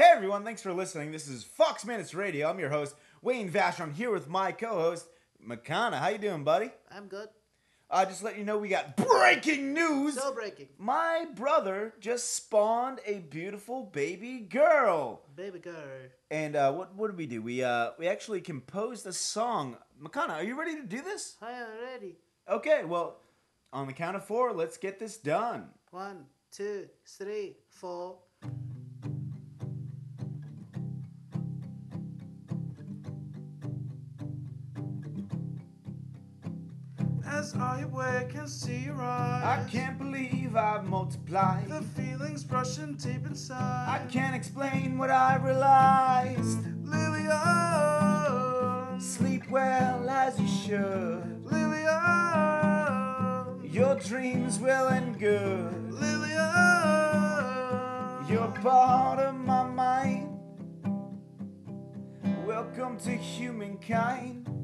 Hey everyone, thanks for listening. This is FoxMantis Radio. I'm your host, Wayne Vash. I'm here with my co-host, Makana. How you doing, buddy? I'm good. Uh, just let you know we got breaking news. So breaking. My brother just spawned a beautiful baby girl. Baby girl. And uh, what what did we do? We uh we actually composed a song. Makana, are you ready to do this? I am ready. Okay, well, on the count of four, let's get this done. One, two, three, four. As I awake and see your eyes, I can't believe I've multiplied. The feelings rushing deep inside. I can't explain what I realized. Lillian, Sleep well as you should. Lillian, Your dreams well and good. Lillian. You're part of my mind. Welcome to humankind.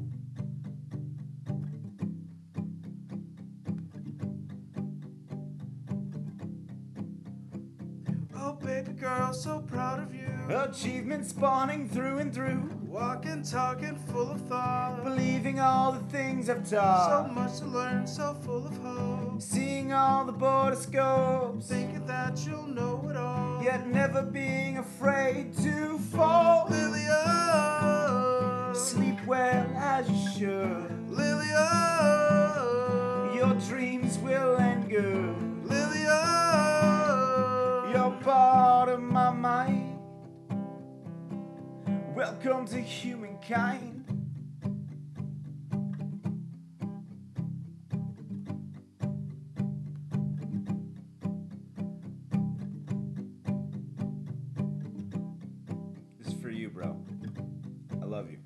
Oh, baby girl, so proud of you. Achievement spawning through and through. Walking, talking, full of thought. Believing all the things I've taught. So much to learn, so full of hope. Seeing all the border scopes. Thinking that you'll know it all. Yet never being afraid to fall. Lillian, Sleep well as you should. Lillian, Your dreams will end good. My mind. Welcome to humankind. This is for you, bro. I love you.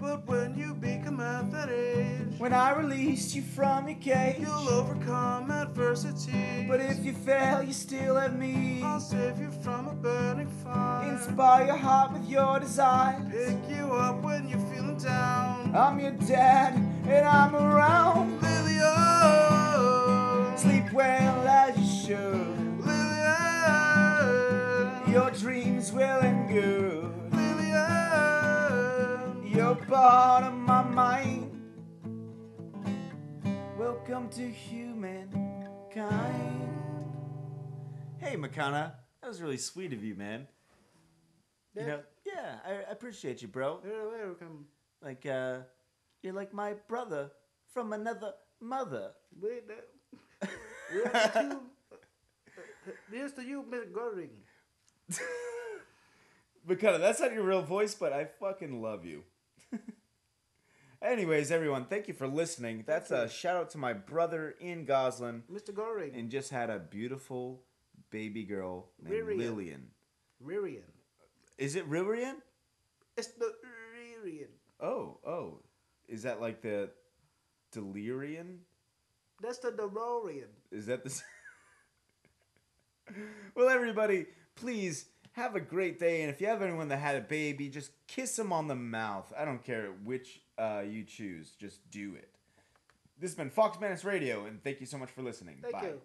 But when you become at that age, When I released you from your cage, you'll overcome adversity. But if you fail, you still have me. I'll save you from a burning fire. Inspire your heart with your desires. Pick you up when you're feeling down. I'm your dad, and I'm around. Lillian, Sleep well as you should. Lillian, Your dreams will end good. Lillian. You're part of my mind. Welcome to humankind. Hey, Makana. That was really sweet of you, man. You Yeah. know, yeah, I, I appreciate you, bro. You're welcome. Like, uh, you're like my brother from another mother. Wait, uh, are two. Here's to you, Miss Goring. Makana, that's not your real voice, but I fucking love you. Anyways, everyone, thank you for listening. That's a shout out to my brother in Goslin, Mr. Goring. and just had a beautiful baby girl named Miriam. Lillian. Ririan. Is it Ririan? It's the Ririan. Oh, oh, is that like the Delirian? That's the DeLorean. Is that the? well, everybody, please have a great day, and if you have anyone that had a baby, just kiss them on the mouth. I don't care which uh, you choose, just do it. This has been FoxMantis Radio, and thank you so much for listening. Thank Bye. you.